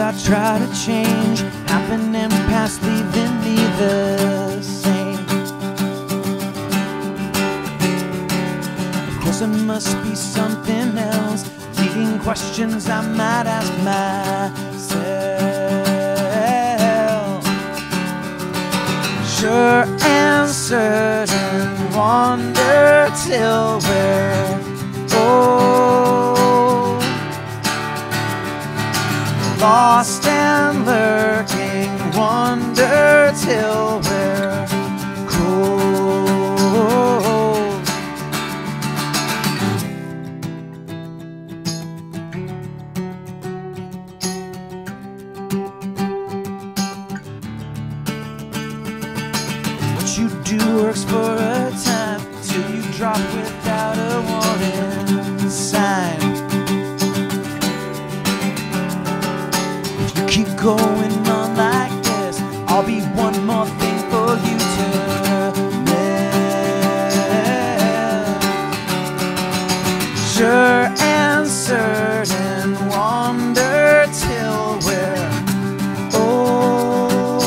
I try to change, happening past leaving me the same. Of course, it must be something else, leading questions I might ask myself. Sure and certain, wander till we're old. Lost and lurking, wonder till we're cold. What you do works for a going on like this, I'll be one more thing for you to miss. Sure and certain, wander till we're old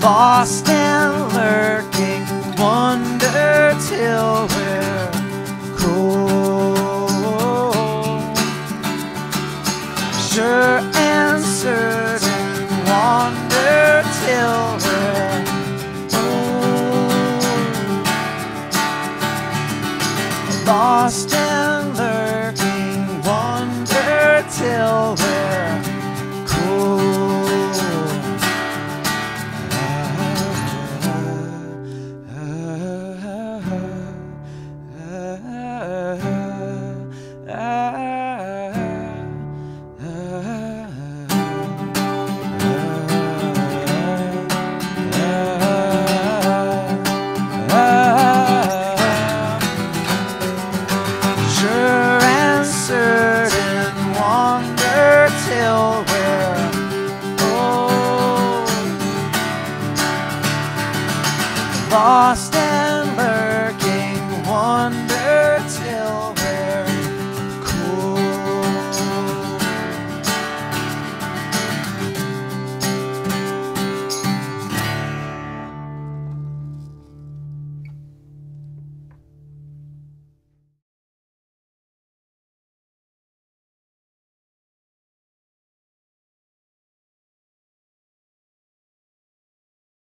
lost and lurking, wonder till answered and wonder till sure and certain, wander till we're old, lost and learned.